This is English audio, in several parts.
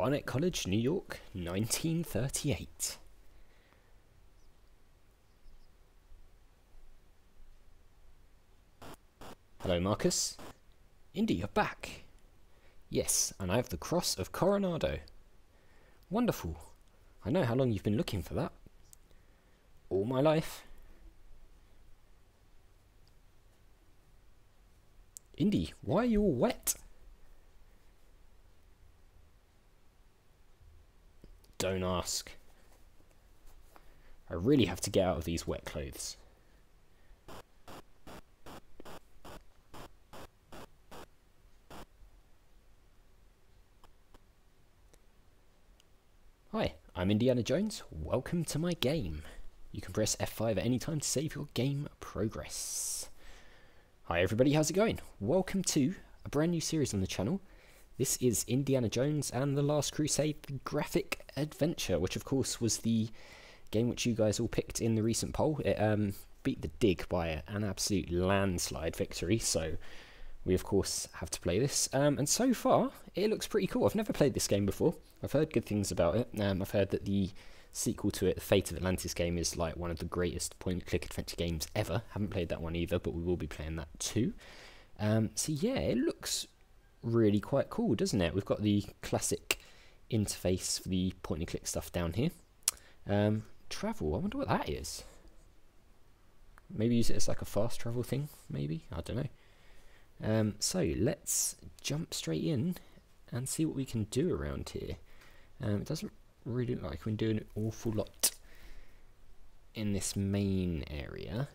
Barnett College, New York, 1938. Hello, Marcus. Indy, you're back. Yes, and I have the Cross of Coronado. Wonderful. I know how long you've been looking for that. All my life. Indy, why are you all wet? Don't ask. I really have to get out of these wet clothes. Hi, I'm Indiana Jones. Welcome to my game. You can press F5 at any time to save your game progress. Hi everybody, how's it going? Welcome to a brand new series on the channel. This is Indiana Jones and the Last Crusade the graphic adventure, which of course was the game which you guys all picked in the recent poll. It um, beat the dig by an absolute landslide victory, so we of course have to play this. Um, and so far, it looks pretty cool. I've never played this game before. I've heard good things about it. Um, I've heard that the sequel to it, the Fate of Atlantis game, is like one of the greatest point-and-click adventure games ever. Haven't played that one either, but we will be playing that too. Um, so yeah, it looks really quite cool, doesn't it? We've got the classic interface for the point-and-click stuff down here. Um, travel, I wonder what that is. Maybe use it as like a fast travel thing, maybe? I don't know. Um, so let's jump straight in and see what we can do around here. Um, it doesn't really look like we're doing an awful lot in this main area.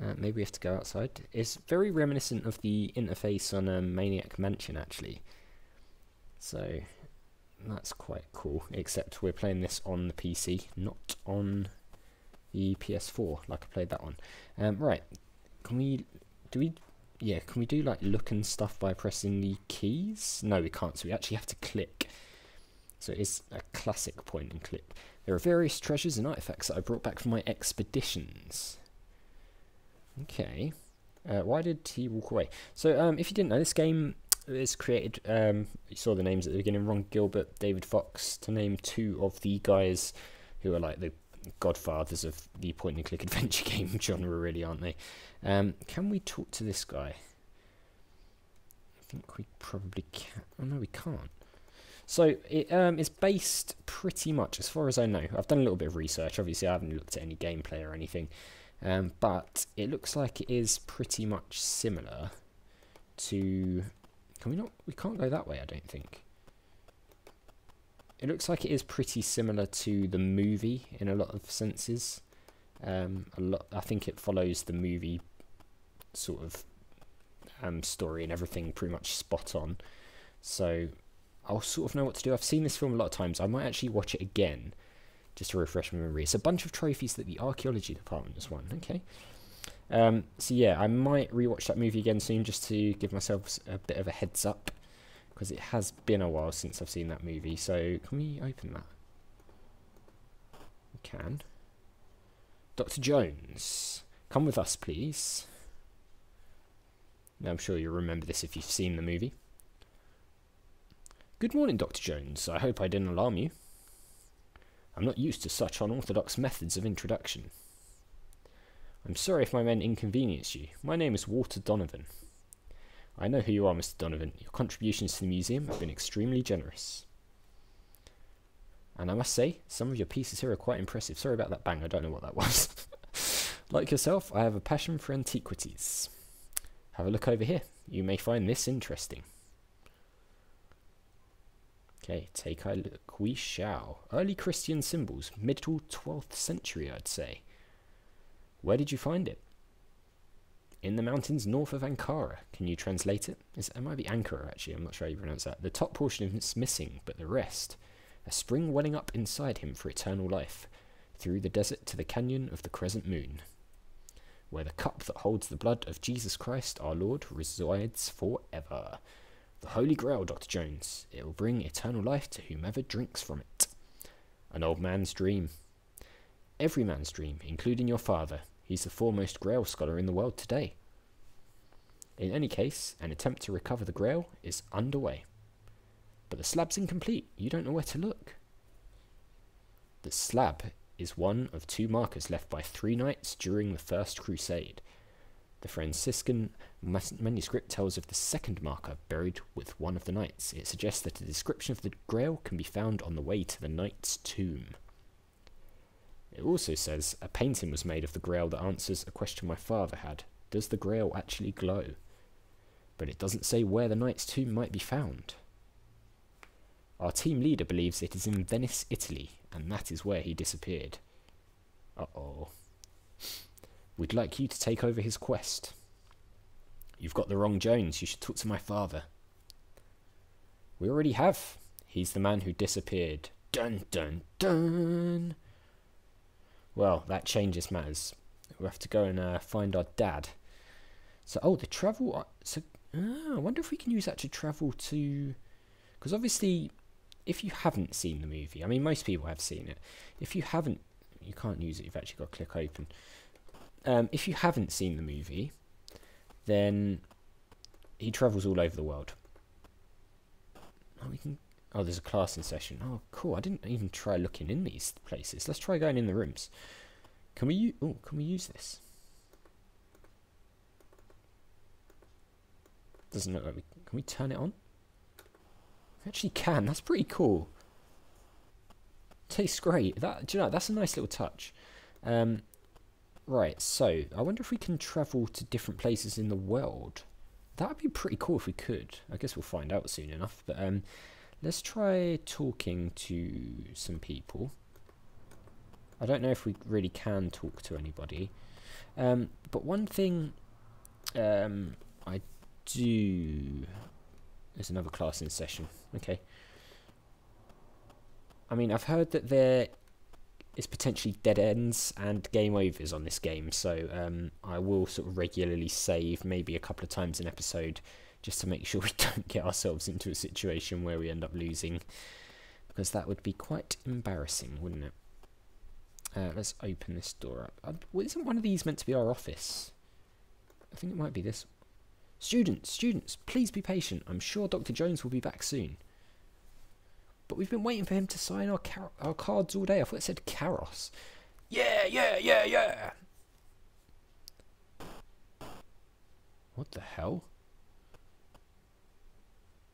Uh, maybe we have to go outside. It's very reminiscent of the interface on um, Maniac Mansion, actually. So that's quite cool. Except we're playing this on the PC, not on the PS4, like I played that one. Um, right, can we do we yeah can we do like look and stuff by pressing the keys no we can't so we actually have to click so it's a classic point and click there are various treasures and artifacts that I brought back from my expeditions okay uh, why did he walk away so um, if you didn't know this game is created um, you saw the names at the beginning Ron Gilbert David Fox to name two of the guys who are like the godfathers of the point and click adventure game genre, really, aren't they? Um, can we talk to this guy? I think we probably can. Oh no, we can't. So it um, is based pretty much, as far as I know. I've done a little bit of research. Obviously, I haven't looked at any gameplay or anything, um, but it looks like it is pretty much similar to. Can we not? We can't go that way. I don't think. It looks like it is pretty similar to the movie in a lot of senses. Um, a lot, I think it follows the movie sort of um, story and everything pretty much spot on. So I'll sort of know what to do. I've seen this film a lot of times. I might actually watch it again just to refresh my memory. It's a bunch of trophies that the archaeology department has won. Okay. Um, so yeah, I might rewatch that movie again soon just to give myself a bit of a heads up because it has been a while since I've seen that movie. So can we open that? We can. Dr. Jones, come with us, please. Now, I'm sure you'll remember this if you've seen the movie. Good morning, Dr. Jones. I hope I didn't alarm you. I'm not used to such unorthodox methods of introduction. I'm sorry if my men inconvenience you. My name is Walter Donovan. I know who you are, Mr. Donovan. Your contributions to the museum have been extremely generous. And I must say, some of your pieces here are quite impressive. Sorry about that bang, I don't know what that was. like yourself, I have a passion for antiquities. Have a look over here. You may find this interesting. Okay, take a look. We shall. Early Christian symbols, middle 12th century, I'd say. Where did you find it? in the mountains north of Ankara. Can you translate it? It's, it might be Ankara, actually. I'm not sure how you pronounce that. The top portion is missing, but the rest. A spring welling up inside him for eternal life, through the desert to the canyon of the crescent moon, where the cup that holds the blood of Jesus Christ our Lord resides forever. The Holy Grail, Dr. Jones. It will bring eternal life to whomever drinks from it. An old man's dream. Every man's dream, including your father, He's the foremost Grail scholar in the world today. In any case, an attempt to recover the Grail is underway. But the slab's incomplete. You don't know where to look. The slab is one of two markers left by three knights during the First Crusade. The Franciscan manuscript tells of the second marker buried with one of the knights. It suggests that a description of the grail can be found on the way to the knight's tomb. It also says a painting was made of the grail that answers a question my father had. Does the grail actually glow? But it doesn't say where the knight's tomb might be found. Our team leader believes it is in Venice, Italy, and that is where he disappeared. Uh-oh. We'd like you to take over his quest. You've got the wrong Jones. You should talk to my father. We already have. He's the man who disappeared. Dun dun dun. Well, that changes matters. We have to go and uh, find our dad. So, oh, the travel. Uh, so, uh, I wonder if we can use that to travel to. Because obviously, if you haven't seen the movie, I mean, most people have seen it. If you haven't, you can't use it. You've actually got to click open. Um, if you haven't seen the movie, then he travels all over the world. Oh, we can. Oh, there's a class in session. Oh, cool. I didn't even try looking in these places. Let's try going in the rooms. Can we? Oh, can we use this? Doesn't look like we can. We turn it on? We actually can. That's pretty cool. Tastes great. That do you know? That's a nice little touch. Um, Right, so I wonder if we can travel to different places in the world. That would be pretty cool if we could. I guess we'll find out soon enough. But um, let's try talking to some people. I don't know if we really can talk to anybody. Um, but one thing um, I do... There's another class in session. Okay. I mean, I've heard that there is potentially dead ends and game overs on this game. So um, I will sort of regularly save maybe a couple of times an episode just to make sure we don't get ourselves into a situation where we end up losing because that would be quite embarrassing, wouldn't it? Uh, let's open this door up. Uh, isn't one of these meant to be our office? I think it might be this. Students, students, please be patient. I'm sure Dr. Jones will be back soon. But we've been waiting for him to sign our our cards all day. I thought it said Karos. Yeah, yeah, yeah, yeah. What the hell?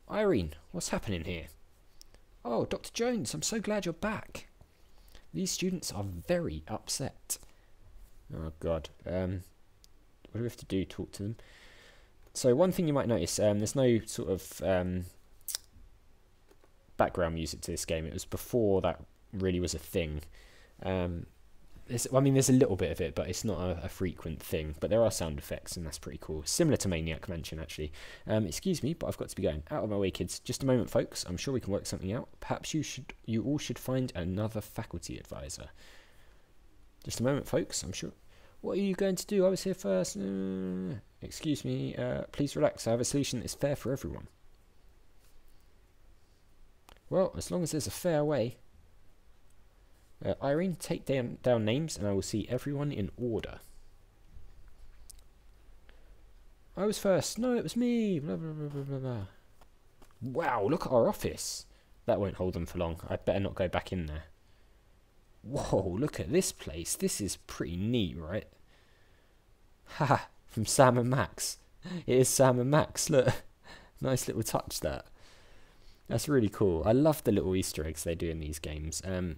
Irene, what's happening here? Oh, Dr. Jones, I'm so glad you're back. These students are very upset. Oh, God. Um, what do we have to do? Talk to them? So one thing you might notice, um, there's no sort of um, background music to this game. It was before that really was a thing. Um, I mean, there's a little bit of it, but it's not a, a, frequent thing. But there are sound effects, and that's pretty cool. Similar to Maniac Mansion, actually. Um, excuse me, but I've got to be going. Out of my way, kids. Just a moment, folks. I'm sure we can work something out. Perhaps you should, you all should find another faculty advisor. Just a moment, folks. I'm sure. What are you going to do? I was here first. Uh, excuse me. Uh, please relax. I have a solution that's fair for everyone. Well, as long as there's a fair way. Uh, Irene, take down, down names and I will see everyone in order. I was first. No, it was me. Blah, blah, blah, blah, blah. Wow, look at our office. That won't hold them for long. I'd better not go back in there. Whoa, look at this place. This is pretty neat, right? Ha! from Sam and Max. It is Sam and Max. Look. nice little touch that. That's really cool. I love the little Easter eggs they do in these games. Um,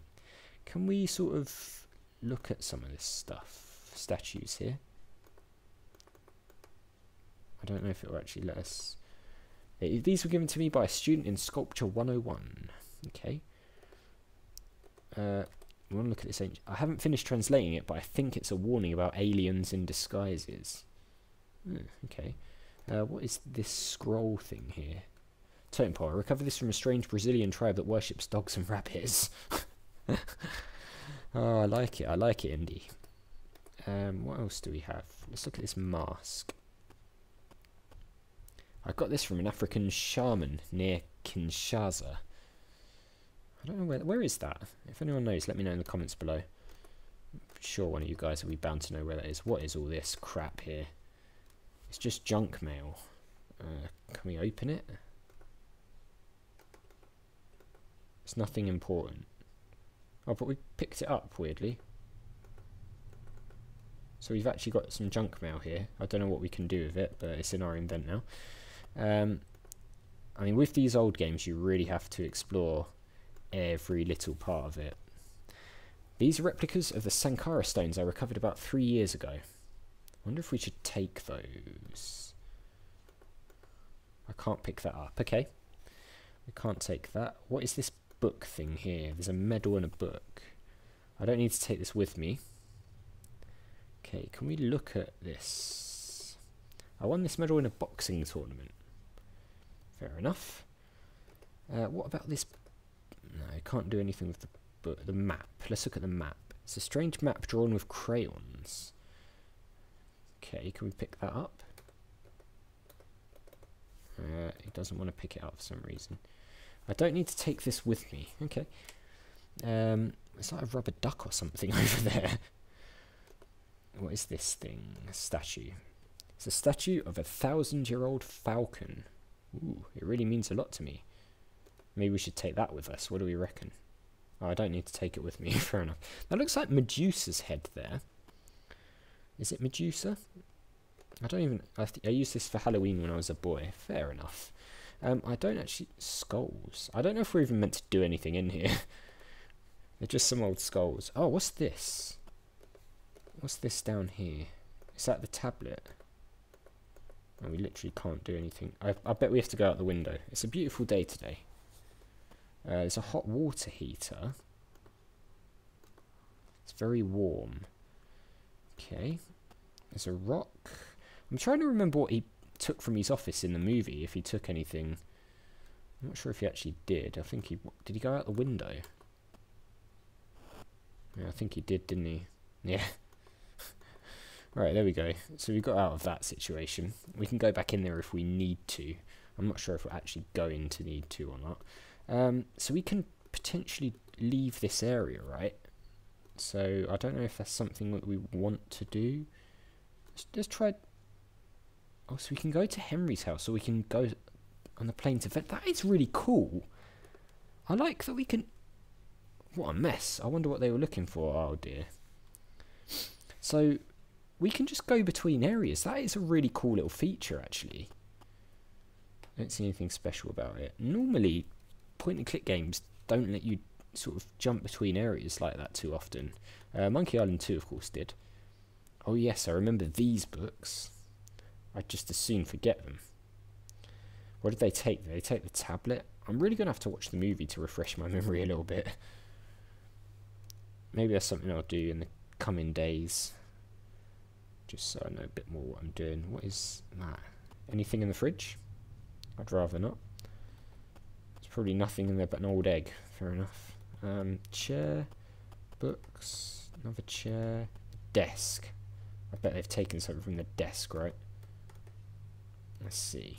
can we sort of look at some of this stuff? Statues here. I don't know if it will actually let us... These were given to me by a student in Sculpture 101. Okay. Uh, we want to look at this. Ancient... I haven't finished translating it, but I think it's a warning about aliens in disguises. Hmm, okay. Uh, what is this scroll thing here? Totem pole. I recovered this from a strange Brazilian tribe that worships dogs and rabbits. oh, I like it. I like it, Indy. Um, what else do we have? Let's look at this mask. I got this from an African shaman near Kinshasa. I don't know where. Where is that? If anyone knows, let me know in the comments below. I'm sure one of you guys will be bound to know where that is. What is all this crap here? It's just junk mail. Uh, can we open it? It's nothing important. Oh, but we picked it up, weirdly. So we've actually got some junk mail here. I don't know what we can do with it, but it's in our invent now. Um, I mean, with these old games, you really have to explore every little part of it. These are replicas of the Sankara stones I recovered about three years ago. I wonder if we should take those. I can't pick that up. Okay. We can't take that. What is this book thing here? There's a medal and a book. I don't need to take this with me. Okay, can we look at this? I won this medal in a boxing tournament. Fair enough. Uh, what about this? No, I can't do anything with the book. The map. Let's look at the map. It's a strange map drawn with crayons. Okay, can we pick that up? Uh, he doesn't want to pick it up for some reason. I don't need to take this with me. Okay. Um, it's like a rubber duck or something over there. What is this thing? A statue. It's a statue of a thousand-year-old falcon. Ooh, it really means a lot to me. Maybe we should take that with us. What do we reckon? Oh, I don't need to take it with me. Fair enough. That looks like Medusa's head there. Is it Medusa? I don't even... I, I used this for Halloween when I was a boy. Fair enough. Um, I don't actually... Skulls. I don't know if we're even meant to do anything in here. They're just some old skulls. Oh, what's this? What's this down here? Is that the tablet? And we literally can't do anything. I, I bet we have to go out the window. It's a beautiful day today. Uh, there's a hot water heater. It's very warm. Okay. There's a rock. I'm trying to remember what he took from his office in the movie, if he took anything. I'm not sure if he actually did. I think he... Did he go out the window? Yeah, I think he did, didn't he? Yeah. right, there we go. So we got out of that situation. We can go back in there if we need to. I'm not sure if we're actually going to need to or not. Um, so we can potentially leave this area, right? So I don't know if that's something that we want to do. Let's, let's try... Oh, so we can go to Henry's house, so we can go on the plane to vet. That is really cool. I like that we can what a mess. I wonder what they were looking for. Oh dear. So we can just go between areas. That is a really cool little feature actually. I don't see anything special about it. Normally point and click games don't let you sort of jump between areas like that too often. Uh, Monkey Island 2 of course did. Oh yes, I remember these books. I just as soon forget them. What did they take? Did they take the tablet? I'm really going to have to watch the movie to refresh my memory a little bit maybe that's something I'll do in the coming days. Just so I know a bit more what I'm doing. What is that? Anything in the fridge? I'd rather not. There's probably nothing in there but an old egg. Fair enough. Um, chair, books, another chair, desk. I bet they've taken something from the desk, right? Let's see.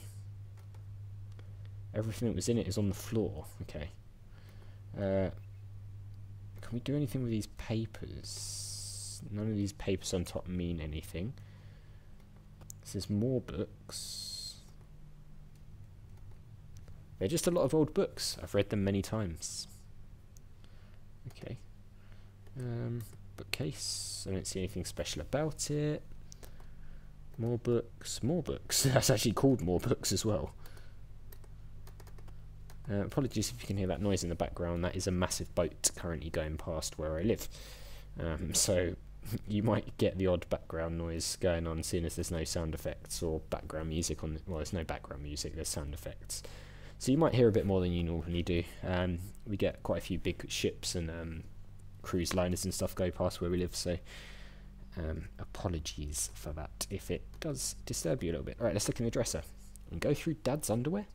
Everything that was in it is on the floor. Okay. Uh, can we do anything with these papers? None of these papers on top mean anything. There's more books. They're just a lot of old books. I've read them many times. Okay. Um, bookcase. I don't see anything special about it. More books. More books. That's actually called more books as well. Uh, apologies if you can hear that noise in the background. That is a massive boat currently going past where I live. Um, so you might get the odd background noise going on, seeing as there's no sound effects or background music on. The, well, there's no background music. There's sound effects. So you might hear a bit more than you normally do. Um, we get quite a few big ships and um, cruise liners and stuff go past where we live. So um, apologies for that if it does disturb you a little bit. All right, let's look in the dresser and go through Dad's underwear.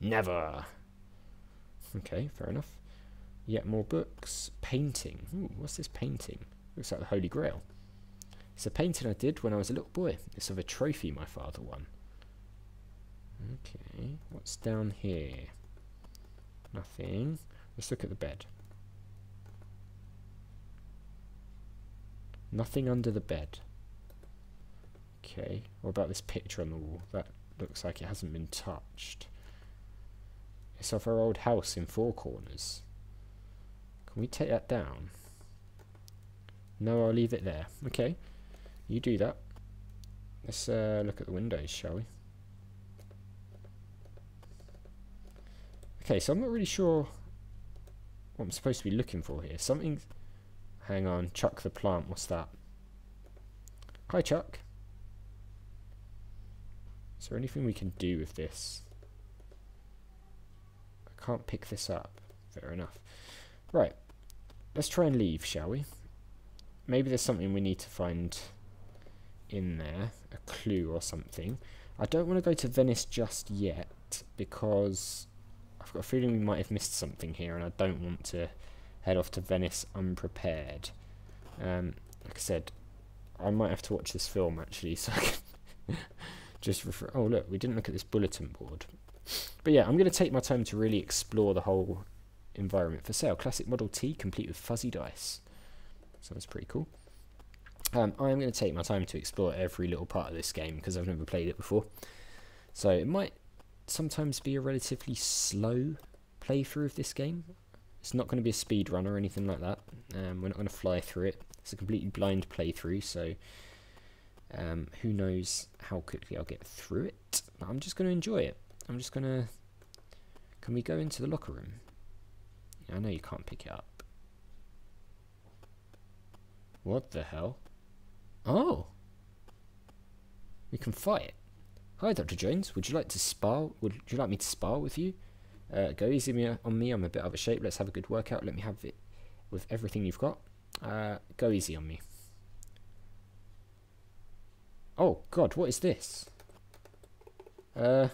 Never. Okay, fair enough. Yet more books. Painting. Ooh, what's this painting? Looks like the Holy Grail. It's a painting I did when I was a little boy. It's of a trophy my father won. Okay, what's down here? Nothing. Let's look at the bed. Nothing under the bed. Okay, what about this picture on the wall? That looks like it hasn't been touched. It's of our old house in Four Corners. Can we take that down? No, I'll leave it there. Okay, you do that. Let's uh, look at the windows, shall we? Okay, so I'm not really sure what I'm supposed to be looking for here. Something... Hang on, Chuck the plant, what's that? Hi, Chuck. Is there anything we can do with this? I can't pick this up. Fair enough. Right. Let's try and leave, shall we? Maybe there's something we need to find in there. A clue or something. I don't want to go to Venice just yet because I've got a feeling we might have missed something here and I don't want to head off to Venice unprepared. Um, like I said, I might have to watch this film actually, so I can just refer. Oh look, we didn't look at this bulletin board. But yeah, I'm going to take my time to really explore the whole environment for sale. Classic Model T, complete with fuzzy dice. So that's pretty cool. Um, I'm going to take my time to explore every little part of this game because I've never played it before. So it might sometimes be a relatively slow playthrough of this game. It's not going to be a speed run or anything like that. Um, we're not going to fly through it. It's a completely blind playthrough, so um, who knows how quickly I'll get through it. But I'm just going to enjoy it. I'm just going to... Can we go into the locker room? I know you can't pick it up. What the hell? Oh! We can fight. Hi, Dr. Jones. Would you like to spar? Would you like me to spar with you? Uh, go easy on me. I'm a bit out of shape. Let's have a good workout. Let me have it with everything you've got. Uh, go easy on me. Oh, God, what is this? Uh,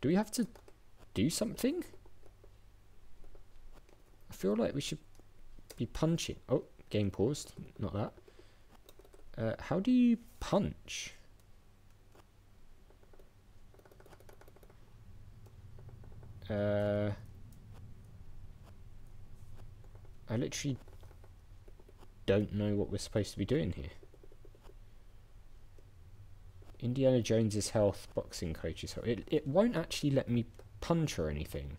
do we have to do something? I feel like we should be punching. Oh, game paused. Not that. Uh, how do you punch? Uh... I literally don't know what we're supposed to be doing here. Indiana Jones's health, boxing coach's health. It, it won't actually let me punch or anything.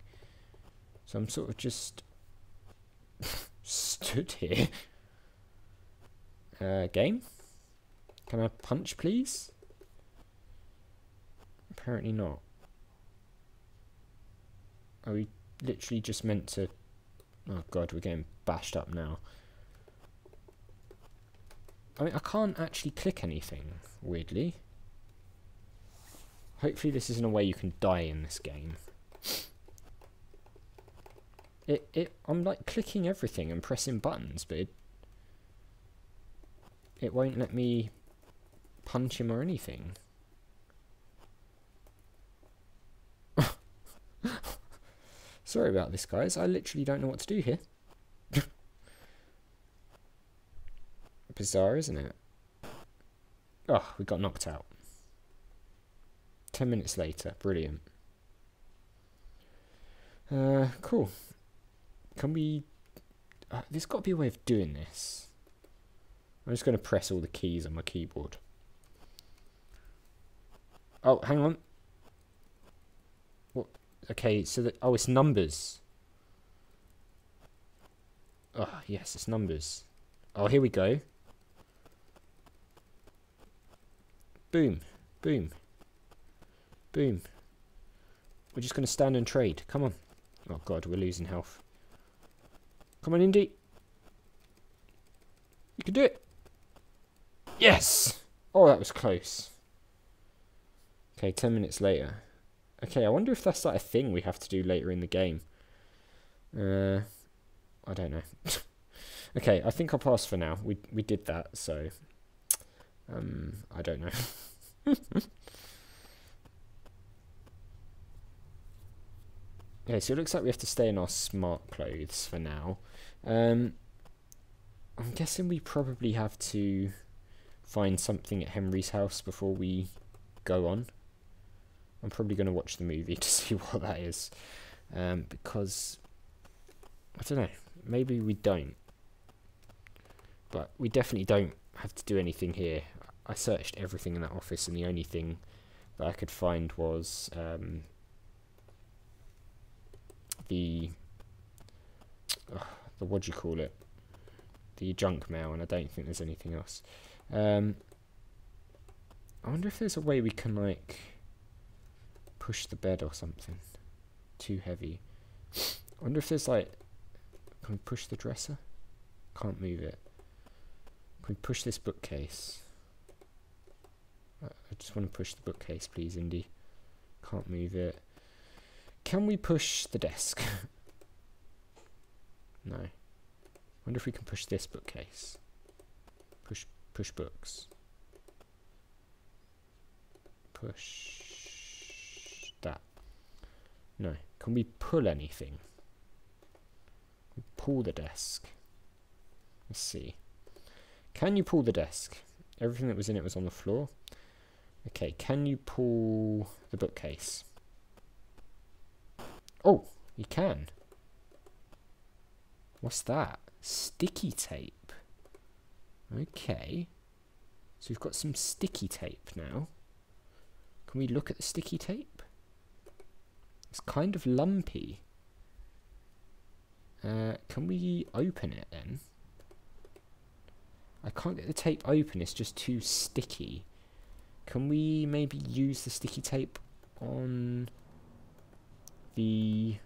So I'm sort of just stood here. Uh, game? Can I punch, please? Apparently not. Are we literally just meant to Oh god, we're getting bashed up now. I mean, I can't actually click anything, weirdly. Hopefully this isn't a way you can die in this game. It, it, I'm like clicking everything and pressing buttons, but it, it won't let me punch him or anything. Sorry about this, guys. I literally don't know what to do here. Bizarre, isn't it? Oh, we got knocked out. Ten minutes later. Brilliant. Uh, cool. Can we... Uh, there's got to be a way of doing this. I'm just going to press all the keys on my keyboard. Oh, hang on. Okay, so that oh, it's numbers. Oh yes, it's numbers. Oh, here we go. Boom, boom, boom. We're just going to stand and trade. Come on. Oh god, we're losing health. Come on, Indy. You can do it. Yes! Oh, that was close. Okay, ten minutes later. Okay, I wonder if that's like a thing we have to do later in the game. Uh, I don't know. okay, I think I'll pass for now. We we did that, so um, I don't know. okay, so it looks like we have to stay in our smart clothes for now. Um, I'm guessing we probably have to find something at Henry's house before we go on. I'm probably going to watch the movie to see what that is. Um, because, I don't know, maybe we don't. But we definitely don't have to do anything here. I searched everything in that office and the only thing that I could find was um, the uh, the what do you call it? The junk mail, and I don't think there's anything else. Um, I wonder if there's a way we can like push the bed or something. Too heavy. I wonder if there's like can we push the dresser? Can't move it. Can we push this bookcase? I just want to push the bookcase, please, Indy. Can't move it. Can we push the desk? no. Wonder if we can push this bookcase. Push push books. Push that. No. Can we pull anything? Pull the desk. Let's see. Can you pull the desk? Everything that was in it was on the floor. Okay, can you pull the bookcase? Oh, you can. What's that? Sticky tape. Okay. So we've got some sticky tape now. Can we look at the sticky tape? It's kind of lumpy. Uh, can we open it then? I can't get the tape open, it's just too sticky. Can we maybe use the sticky tape on the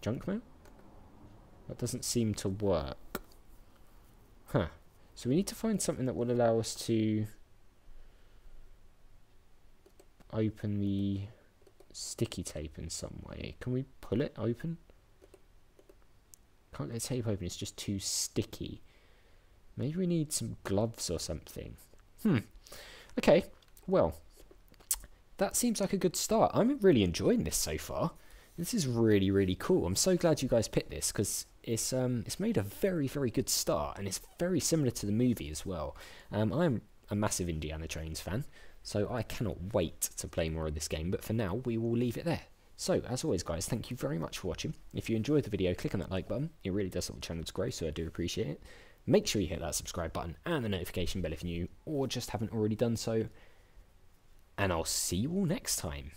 junk mail? That doesn't seem to work. Huh. So we need to find something that will allow us to open the sticky tape in some way. Can we pull it open? Can't get the tape open, it's just too sticky. Maybe we need some gloves or something. Hmm. Okay, well, that seems like a good start. I'm really enjoying this so far. This is really, really cool. I'm so glad you guys picked this because it's um it's made a very, very good start and it's very similar to the movie as well. Um, I'm a massive Indiana Jones fan, so I cannot wait to play more of this game. But for now, we will leave it there. So, as always, guys, thank you very much for watching. If you enjoyed the video, click on that like button. It really does help the channel to grow, so I do appreciate it. Make sure you hit that subscribe button and the notification bell if you're new or just haven't already done so. And I'll see you all next time.